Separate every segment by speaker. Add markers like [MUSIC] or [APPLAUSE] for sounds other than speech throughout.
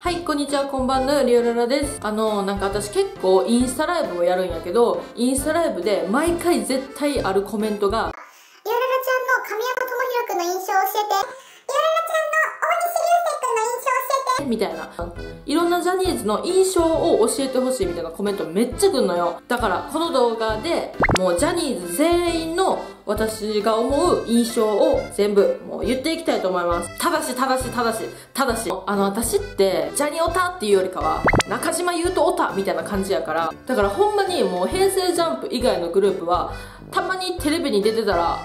Speaker 1: はい、こんにちは、こんばんのリオララです。あの、なんか私結構インスタライブをやるんやけど、インスタライブで毎回絶対あるコメントが、
Speaker 2: リオララちゃんの神山智弘くんの印象を教えて。
Speaker 1: みたいな。いろんなジャニーズの印象を教えてほしいみたいなコメントめっちゃくんのよ。だから、この動画で、もうジャニーズ全員の私が思う印象を全部もう言っていきたいと思います。ただし、ただし、ただし、ただし、あの、私って、ジャニオタっていうよりかは、中島優斗オタみたいな感じやから、だからほんまにもう平成ジャンプ以外のグループは、たまにテレビに出てたら、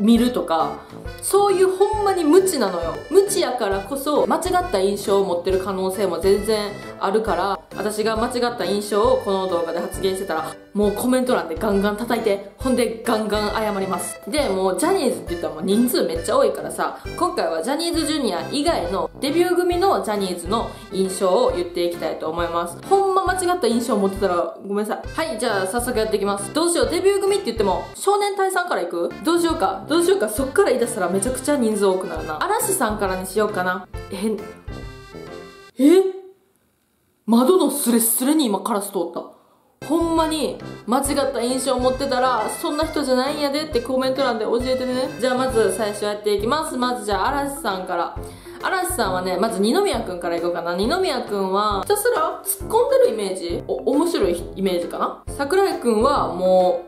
Speaker 1: 見るとか、そういうほんまに無知なのよ。無知やからこそ、間違った印象を持ってる可能性も全然あるから、私が間違った印象をこの動画で発言してたら、もうコメント欄でガンガン叩いて、ほんでガンガン謝ります。で、もうジャニーズって言ったらもう人数めっちゃ多いからさ、今回はジャニーズジュニア以外のデビュー組のジャニーズの印象を言っていきたいと思います。ほんま間違った印象を持ってたらごめんなさい。はい、じゃあ早速やっていきます。どうしよう、デビュー組って言っても、少年隊さんから行く？どうしようか。どうしようか。そっから言い出したらめちゃくちゃ人数多くなるな。嵐さんからにしようかな。え、え？窓のスレスレに今カラス通った。ほんまに間違った印象を持ってたら、そんな人じゃないんやでってコメント欄で教えてね。じゃあまず最初やっていきます。まずじゃあ嵐さんから。嵐さんはね、まず二宮くんからいこうかな。二宮くんは、ひたすら突っ込んでるイメージ？お、面白いイメージかな？桜井くんはもう、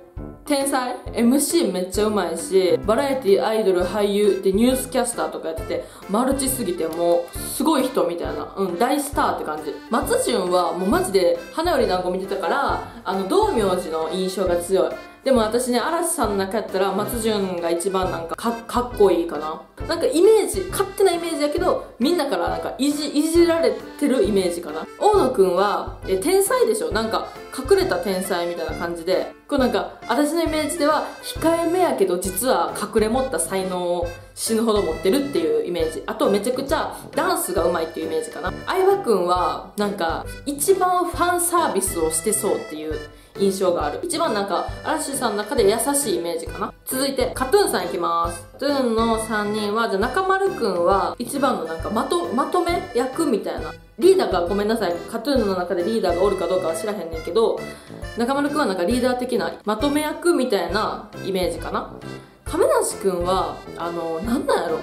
Speaker 1: 天才？MC めっちゃうまいしバラエティアイドル俳優でニュースキャスターとかやっててマルチすぎてもうすごい人みたいな。うん大スターって感じ。松潤はもうマジで花より団子見てたからあの道明寺の印象が強い。でも私ね嵐さんの中やったら松潤が一番なんかかっこいいかな。なんかイメージ勝手なイメージやけどみんなからなんかいじいじられてるイメージかな。大野くんはえ天才でしょ？なんか隠れた天才みたいな感じで。こうなんか私のイメージでは控えめやけど実は隠れ持った才能を死ぬほど持ってるっていうイメージ。あとめちゃくちゃダンスがうまいっていうイメージかな。相葉くんはなんか一番ファンサービスをしてそうっていう印象がある。一番なんか嵐さんの中で優しいイメージかな。続いてカトゥーンさんいきます。カトゥーンの3人はじゃあ中丸くんは一番のなんかまとまとめ役みたいな。リーダーがごめんなさい。カトゥーンの中でリーダーがおるかどうかは知らへんねんけど中丸くんはなんかリーダー的なまとめ役みたいなイメージかな。亀梨くんはあのなんなんやろ。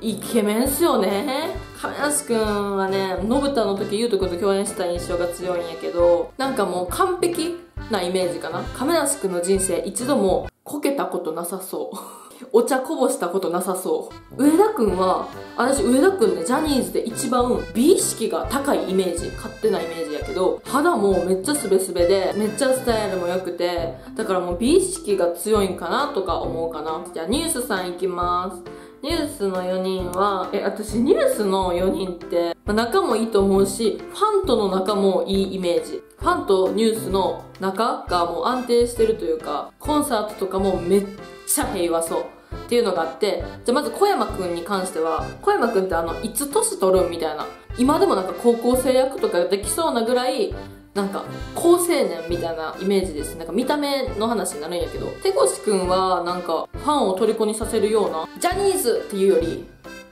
Speaker 1: イケメンっすよね。亀梨くんはね信太の時優斗くんと共演した印象が強いんやけどなんかもう完璧。なイメージかな。亀梨くんの人生一度もこけたことなさそう。[LAUGHS] お茶こぼしたことなさそう。上田くんは私上田くんねジャニーズで一番美意識が高いイメージ。勝手なイメージやけど肌もめっちゃスベスベでめっちゃスタイルも良くてだからもう美意識が強いんかなとか思うかな。じゃあニュースさんいきます。ニュースの4人は、え、私ニュースの4人って、まあ仲もいいと思うし、ファンとの仲もいいイメージ。ファンとニュースの仲がもう安定してるというか、コンサートとかもめっちゃ平和そう。っていうのがあって、じゃあまず小山くんに関しては、小山くんってあの、いつ年取るんみたいな。今でもなんか高校生役とかできそうなぐらい、なんか、高青年みたいなイメージです。なんか見た目の話になるんやけど、手越くんはなんか、ファンを虜にさせるような、ジャニーズっていうより、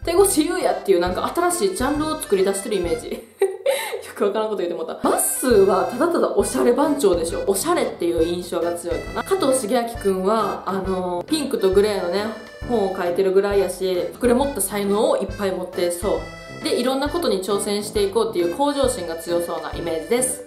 Speaker 1: 手越優也っていうなんか新しいジャンルを作り出してるイメージ。[LAUGHS] [LAUGHS] よくわからんこと言ってもった。まっすーはただただおしゃれ番長でしょ。おしゃれっていう印象が強いかな。加藤茂明くんは、あの、ピンクとグレーのね、本を書いてるぐらいやし、膨れ持った才能をいっぱい持ってそう。で、いろんなことに挑戦していこうっていう向上心が強そうなイメージです。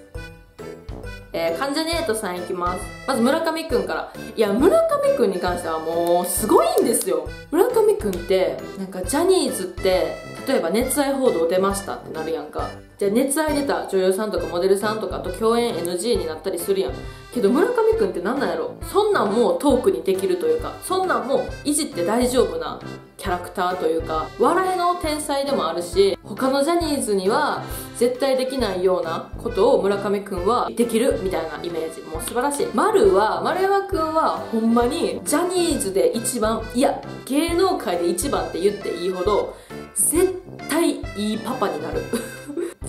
Speaker 1: えー、関ジャニエトさんいきます。まず村上くんから。いや、村上くんに関してはもう、すごいんですよ。村上くんって、なんかジャニーズって、例えば熱愛報道出ましたってなるやんか。じゃあ熱愛出た女優さんとかモデルさんとかと共演 NG になったりするやん。けど村上くんってなんなんやろ？そんなんもトークにできるというか、そんなんもいじって大丈夫なキャラクターというか、笑いの天才でもあるし、他のジャニーズには絶対できないようなことを村上くんはできるみたいなイメージ。もう素晴らしい。丸は、丸山くんはほんまにジャニーズで一番、いや、芸能界で一番って言っていいほど、絶対いいパパになる。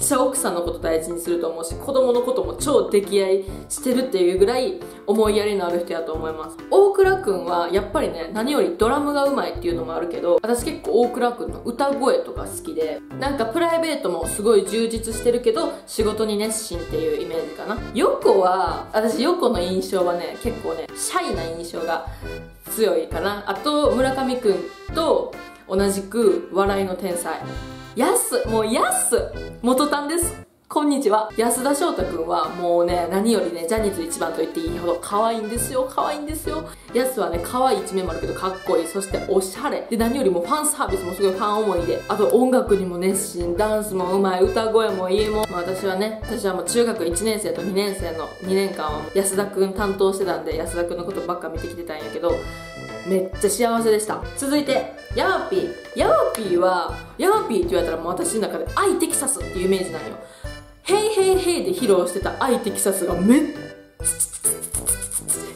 Speaker 1: ちゃ奥さんのこと大事にすると思うし子供のことも超溺愛してるっていうぐらい思いやりのある人やと思います。大倉くんはやっぱりね何よりドラムがうまいっていうのもあるけど私結構大倉くんの歌声とか好きでなんかプライベートもすごい充実してるけど仕事に熱心っていうイメージかな。横は私横の印象はね結構ねシャイな印象が強いかな。あと村上くんと同じく笑いの天才。やすもうやす元たんです。こんにちは。安田翔太くんはもうね何よりねジャニーズ一番と言っていいほど可愛いんですよ。可愛いんですよ。やすはね可愛い一面もあるけどかっこいい。そしておしゃれ。で何よりもファンサービスもすごいファン思いで。あと音楽にも熱心。ダンスもうまい。歌声もいいも、まあ、私はね私はもう中学1年生と2年生の2年間は安田くん担当してたんで安田くんのことばっか見てきてたんやけどめっちゃ幸せでした。続いてヤーピー。ヤーピーはヤーピーって言われたらもう私の中でアイテキサスっていうイメージなんよ。ヘイヘイヘイで披露してたアイテキサスがめっ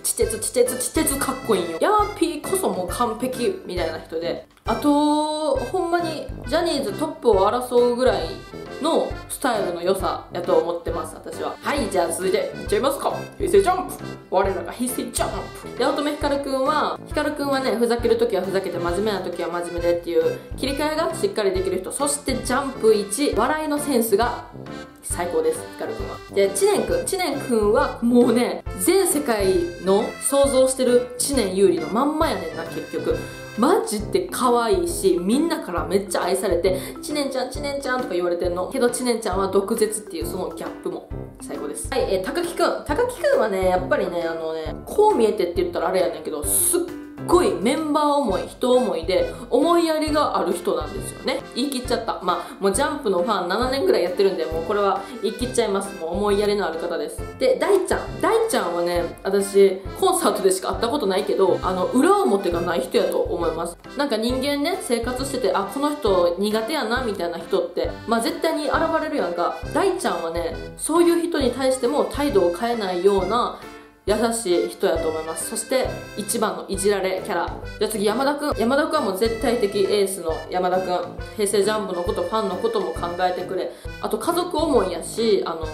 Speaker 1: ちてつちてつちてつかっこいいよヤーピーこそもう完璧みたいな人であとほんまにジャニーズトップを争うぐらいのスタイルの良さやと思ってます私は。はいじゃあ続いていっちゃいますか。平成ジャンプ。我らが平成ジャンプ。八乙女光くんは光くんはねふざけるときはふざけて真面目なときは真面目でっていう切り替えがしっかりできる人。そしてジャンプ1笑いのセンスが最高です光くんは。で知念くん。知念くんはもうね全世界の想像してる知念優里のまんまやねんな結局。マジで可愛いしみんなからめっちゃ愛されて「知念ちゃん知念ちゃん」とか言われてんの。けど知念ちゃんは毒舌っていうそのギャップも。最高ですはいえー、高木くん高木くんはねやっぱりねあのねこう見えてって言ったらあれやねんけどすっごいメンバー思い人思いで思いやりがある人なんですよね。言い切っちゃった。まあもうジャンプのファン7年ぐらいやってるんでもうこれは言い切っちゃいます。もう思いやりのある方です。で大ちゃん。大ちゃんはね私コンサートでしか会ったことないけどあの裏表がない人やと思います。なんか人間ね生活しててあこの人苦手やなみたいな人ってまあ絶対に現れるやんか。大ちゃんはねそういう人に対しても態度を変えないような優しい人やと思います。そして一番のいじられキャラ。じゃあ次山田くん。山田君はもう絶対的エースの山田くん。平成ジャンボのことファンのことも考えてくれ。あと家族思いやしあの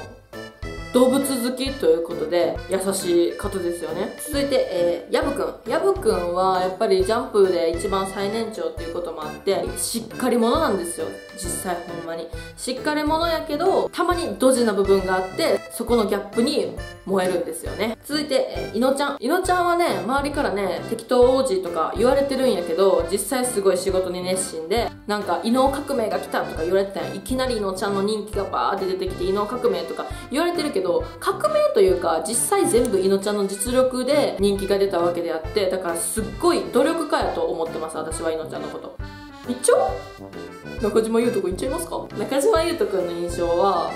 Speaker 1: 動物好きということで優しい方ですよね。続いて、えー、ヤブくんヤブくんはやっぱりジャンプで一番最年長っていうこともあってしっかり者なんですよ。実際ほんまに。しっかり者やけどたまにドジな部分があってそこのギャップに燃えるんですよね。続いて、えー、いのちゃん。いのちゃんはね周りからね適当王子とか言われてるんやけど実際すごい仕事に熱心でなんか異能革命が来たとか言われてたんいきなりいのちゃんの人気がバーって出てきて異能革命とか言われてるけど革命というか実際全部いのちゃんの実力で人気が出たわけであってだからすっごい努力家やと思ってます私はいのちゃんのこと。一応中島優斗くんいっちゃいますか？中島優斗くんの印象は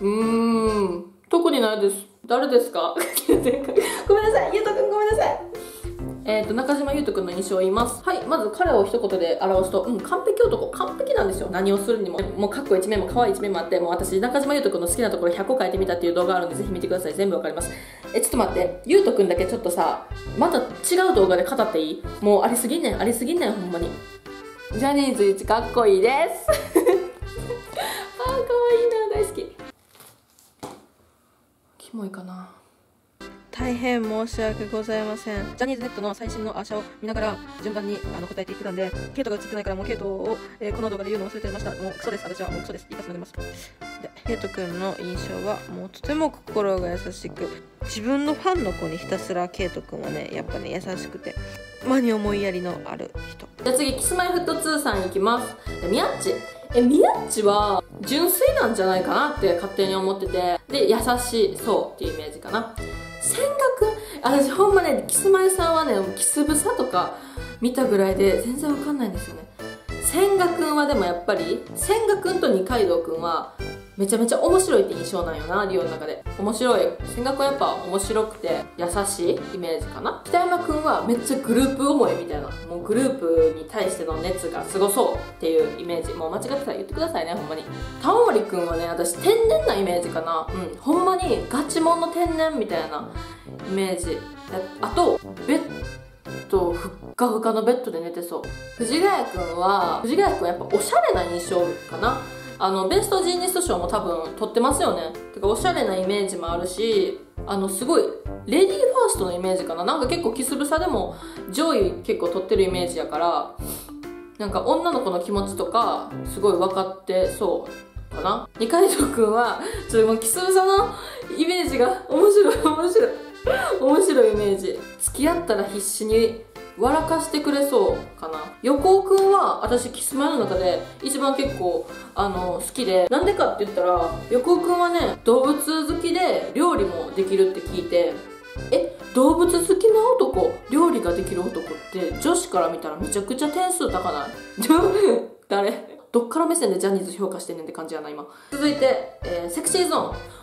Speaker 1: うーん特にないです。誰ですか？ごめんなさい優斗くんごめんなさい。えーと、中島優斗くんの印象を言います。はいまず彼を一言で表すとうん完璧男。完璧なんですよ。何をするにも。もうかっこ一面も可愛い一面もあってもう私中島優斗くんの好きなところ100個書いてみたっていう動画あるんでぜひ見てください。全部わかります。えちょっと待って。優斗くんだけちょっとさまた違う動画で語っていい？もうありすぎんねん。ありすぎんねんほんまに。ジャニーズ一かっこいいです。[LAUGHS] あー可愛いな。大好き。キモいかな。大変申し訳ございません。ジャニーズネットの最新のアーシャを見ながら順番にあの答えていってたんでケイトが映ってないからもうケイトを、えー、この動画で言うの忘れてました。もうクソです。私はもうクソです。言い方になります。でケイトくんの印象はもうとても心が優しく自分のファンの子にひたすらケイトくんはねやっぱね優しくて間に思いやりのある人。じゃあ次キスマイフット2さんいきます。ミヤッチ？えミヤッチは純粋なんじゃないかなって勝手に思ってて。で優しそうっていうイメージかな。千賀くん？私ほんまねキスマイさんはねキスブサとか見たぐらいで全然わかんないんですよね。千賀くんはでもやっぱり千賀くんと二階堂くんはめちゃめちゃ面白いって印象なんよなリオの中で。面白い。千賀くんやっぱ面白くて優しいイメージかな。北山くんはめっちゃグループ思いみたいな。もうグループに対しての熱がすごそうっていうイメージ。もう間違ってたら言ってくださいねほんまに。玉森くんはね私天然なイメージかな。うん。ほんまにガチモンの天然みたいなイメージ。あとベッドふっかふかのベッドで寝てそう。藤ヶ谷くんは藤ヶ谷くんはやっぱおしゃれな印象かな。あのベストジーニスト賞も多分取ってますよね。てかおしゃれなイメージもあるしあのすごいレディーファーストのイメージかな。なんか結構キスブサでも上位結構取ってるイメージやからなんか女の子の気持ちとかすごい分かってそうかな。二階堂くんはちょっともうキスブサのイメージが面白い面白い。面白いイメージ。付き合ったら必死に笑かしてくれそうかな。横尾くんは私キスマイの中で一番結構あの好きでなんでかって言ったら横尾くんはね動物好きで料理もできるって聞いてえ動物好きな男？料理ができる男って女子から見たらめちゃくちゃ点数高ない？[LAUGHS] 誰？どっから目線でジャニーズ評価してんねんって感じやな今。続いて、えーセクシーゾ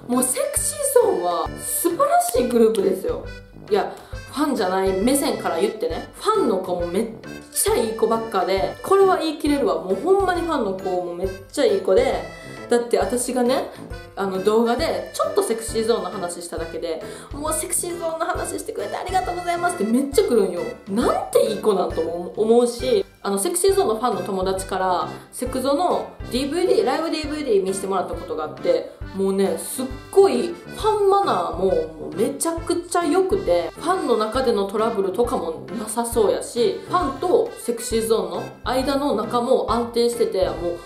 Speaker 1: ーン。もうセクシーゾーンは素晴らしいグループですよ。いやファンじゃない目線から言ってねファンの子もめっちゃいい子ばっかでこれは言い切れるわ。もうほんまにファンの子もめっちゃいい子でだって私がねあの動画でちょっとセクシーゾーンの話しただけでもうセクシーゾーンの話してくれてありがとうございますってめっちゃ来るんよ。なんていい子なんとも思うしあのセクシーゾーンのファンの友達からセクゾの DVD ライブ DVD 見せてもらったことがあってもうねすっごいファンマナーもめちゃくちゃ良くてファンの中でのトラブルとかもなさそうやしファンとセクシーゾーンの間の中も安定しててもう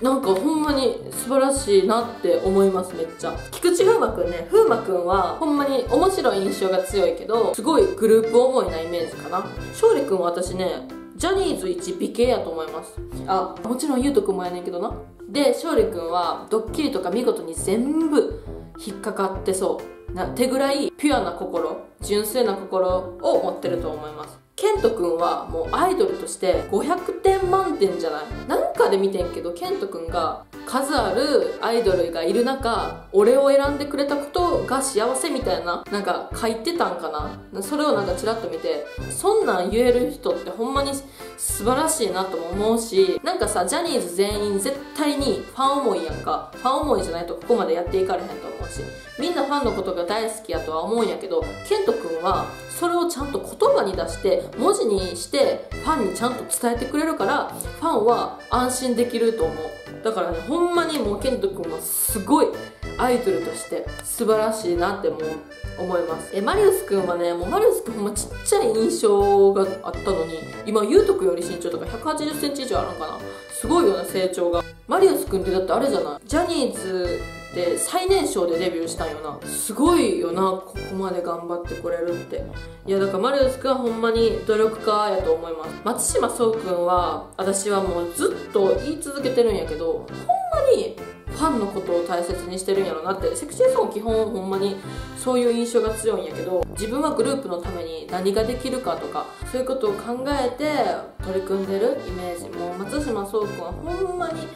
Speaker 1: なんかほんまに素晴らしいなって思いますめっちゃ。菊池風磨くんね風磨くんはほんまに面白い印象が強いけどすごいグループ思いなイメージかな。勝利くんは私ねジャニーズ一美形やと思います。あもちろんゆうとくんもやねんけどな。で勝利くんはドッキリとか見事に全部引っかかってそう。な手ぐらいピュアな心純粋な心を持ってると思います。ケントくんはもうアイドルとして500点満点じゃない？なんかで見てんけどケントくんが数あるアイドルがいる中俺を選んでくれたことが幸せみたいななんか書いてたんかな？それをなんかチラッと見てそんなん言える人ってほんまに素晴らしいなとも思うしなんかさジャニーズ全員絶対にファン思いやんか。ファン思いじゃないとここまでやっていかれへんと。しみんなファンのことが大好きやとは思うんやけどケントくんはそれをちゃんと言葉に出して文字にしてファンにちゃんと伝えてくれるからファンは安心できると思う。だからねほんまにもうケントくんはすごいアイドルとして素晴らしいなってもう思います。えマリウスくんはねもうマリウスくんほんまちっちゃい印象があったのに今ゆうとくんより身長とか1 8 0センチ以上あるんかな？すごいよね成長が。マリウスくんってだってあれじゃない？ジャニーズで最年少でデビューしたんよな。すごいよなここまで頑張ってこれるって。いやだからマリウスくはほんまに努力家やと思います。松島聡くんは私はもうずっと言い続けてるんやけどほんまにファンのことを大切にしてるんやろなって。セクシーソン基本ほんまにそういう印象が強いんやけど自分はグループのために何ができるかとかそういうことを考えて取り組んでるイメージも松島聡くんはほんまに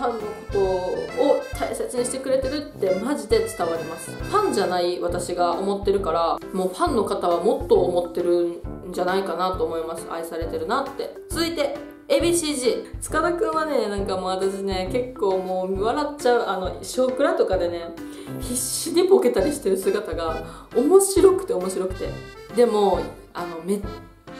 Speaker 1: ファンのことを大切にしてくれてるってマジで伝わります。ファンじゃない私が思ってるからもうファンの方はもっと思ってるんじゃないかなと思います。愛されてるなって。続いて ABCG 塚田くんはねなんかもう私ね結構もう笑っちゃうあの「少クラ」とかでね必死にボケたりしてる姿が面白くて面白くて。でもあのめっ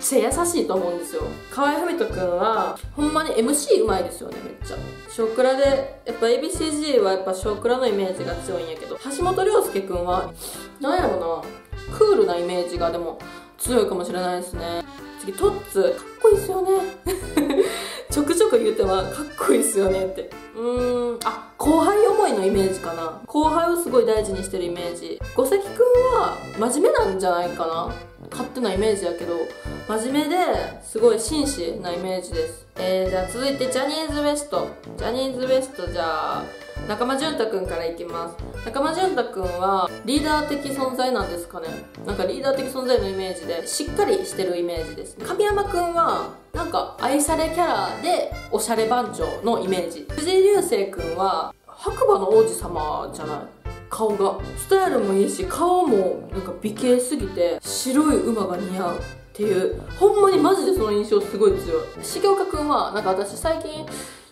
Speaker 1: ちゃ優しいと思うんですよ。河合文人くんはほんまに MC うまいですよねめっちゃ。少クラでやっぱ ABCG はやっぱ少クラのイメージが強いんやけど。橋本涼介くんはなんやろなクールなイメージがでも強いかもしれないですね。次トッツかっこいいですよね。ちょくちょく言うてはかっこいいっすよねって。うーん。あ後輩思いのイメージかな。後輩をすごい大事にしてるイメージ。五関くんは真面目なんじゃないかな。勝手なイメージやけど真面目ですごい紳士なイメージです。えー、じゃあ続いてジャニーズ WEST ジャニーズ WEST じゃあ中間淳太くんからいきます。中間淳太くんはリーダー的存在なんですかね。なんかリーダー的存在のイメージでしっかりしてるイメージです。神山くんはなんか愛されキャラでおしゃれ番長のイメージ。藤井流星君は白馬の王子様じゃない。顔がスタイルもいいし顔もなんか美形すぎて白い馬が似合うっていう。ほんまにマジでその印象すごい強い。重岡くんはなんか私最近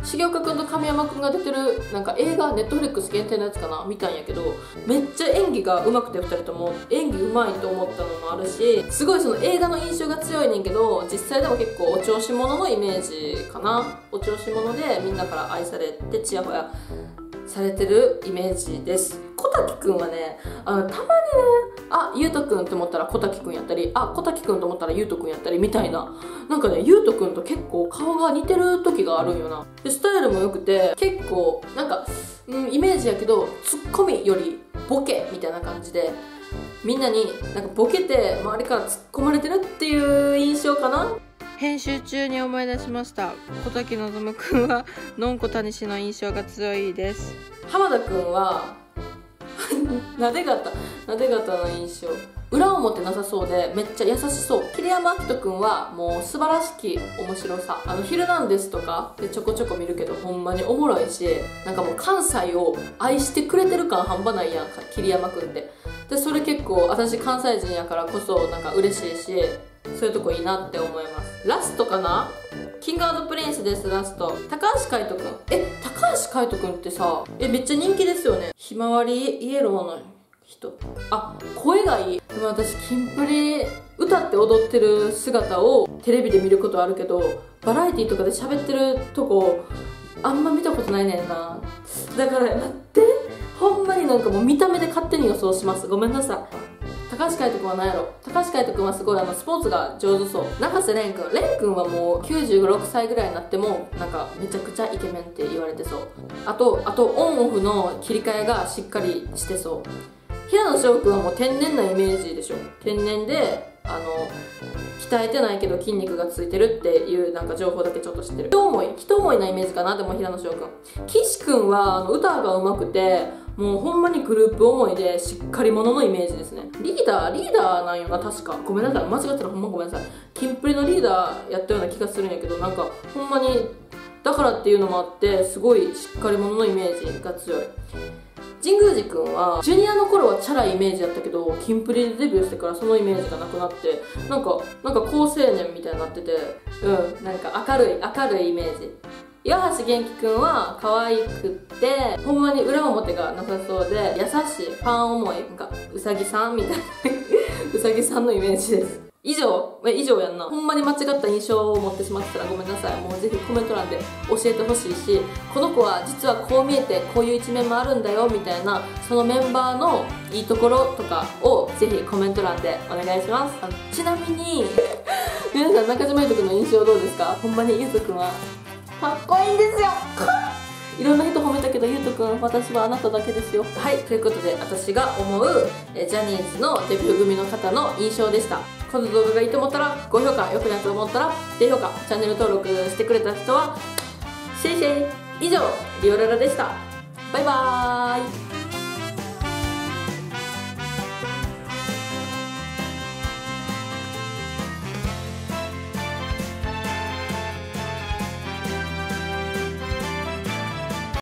Speaker 1: 重岡君と神山君が出てるなんか映画ネットフリックス限定のやつかな見たんやけどめっちゃ演技が上手くて2人とも演技上手いと思ったのもあるしすごいその映画の印象が強いねんけど実際でも結構お調子者のイメージかな。お調子者でみんなから愛されてちやほやされてるイメージです。小滝くんはねあのたまにねあゆうとくんって思ったら小滝くんやったりあ小滝くんと思ったらゆうとくんやったりみたいな。なんかねゆうとくんと結構顔が似てる時があるんよな。でスタイルも良くて結構なんか、うん、イメージやけどツッコミよりボケみたいな感じでみんなになんかボケて周りから突っ込まれてるっていう印象かな。
Speaker 3: 編集中に思い出しました。小滝望くんはのんこ谷氏の印象が強いです。
Speaker 1: 浜田くんはなで型なで型の印象。裏表なさそうでめっちゃ優しそう。桐山照史くんはもう素晴らしき面白さ。あの「ヒルナンデス」とかでちょこちょこ見るけどほんまにおもろいしなんかもう関西を愛してくれてる感半端ないやん桐山くんってでそれ結構私関西人やからこそなんか嬉しいしそういうとこいいなって思います。ラストかな？ King & Prince ですラスト。高橋海人くん。え高橋海人くんってさえめっちゃ人気ですよね。ひまわりイエローの人。あ声がいい。でも私キンプリ歌って踊ってる姿をテレビで見ることあるけどバラエティーとかで喋ってるとこあんま見たことないねんな。だから待って。ほんまになんかもう見た目で勝手に予想します。ごめんなさい。高橋海人君は何やろ。高橋海人君はすごいあのスポーツが上手そう。永瀬廉君。廉君はもう96歳ぐらいになってもなんかめちゃくちゃイケメンって言われてそう。あとあとオンオフの切り替えがしっかりしてそう。平野翔君はもう天然なイメージでしょ。天然であの鍛えてないけど筋肉がついてるっていうなんか情報だけちょっと知ってる。人思い人思いなイメージかなでも平野翔君岸君はあの歌が上手くてもうほんまにグループ思いでしっかり者のイメージですね。リーダーリーダーなんよな確か。ごめんなさい。間違ったらほんまごめんなさい。キンプリのリーダーやったような気がするんやけどなんかほんまにだからっていうのもあってすごいしっかり者のイメージが強い。神宮寺君はジュニアの頃はチャラいイメージやったけどキンプリでデビューしてからそのイメージがなくなってなんかなんか高青年みたいになっててうんなんか明るい明るいイメージ。岩橋元気くんは可愛くってほんまに裏表がなさそうで優しいファン思いなんかうさぎさんみたいな [LAUGHS] うさぎさんのイメージです。以上え以上やんな。ほんまに間違った印象を持ってしまってたらごめんなさい。もうぜひコメント欄で教えてほしいしこの子は実はこう見えてこういう一面もあるんだよみたいなそのメンバーのいいところとかをぜひコメント欄でお願いします。ちなみに [LAUGHS] 皆さん中島ゆうとくんの印象どうですか？ほんまにゆうとくんは。かっこいいんですよ。[LAUGHS] いろんな人褒めたけどゆうとくん私はあなただけですよ。はいということで私が思うえジャニーズのデビュー組の方の印象でしたこの動画がいいと思ったら高評価良くないと思ったら低評価チャンネル登録してくれた人はシェイシェイ以上リオララでした。バイバーイ。